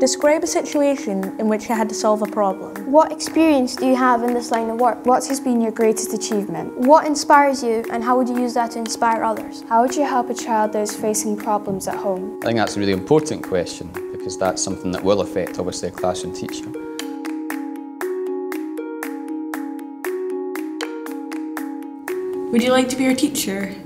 Describe a situation in which you had to solve a problem. What experience do you have in this line of work? What has been your greatest achievement? What inspires you and how would you use that to inspire others? How would you help a child that is facing problems at home? I think that's a really important question because that's something that will affect obviously a classroom teacher. Would you like to be our teacher?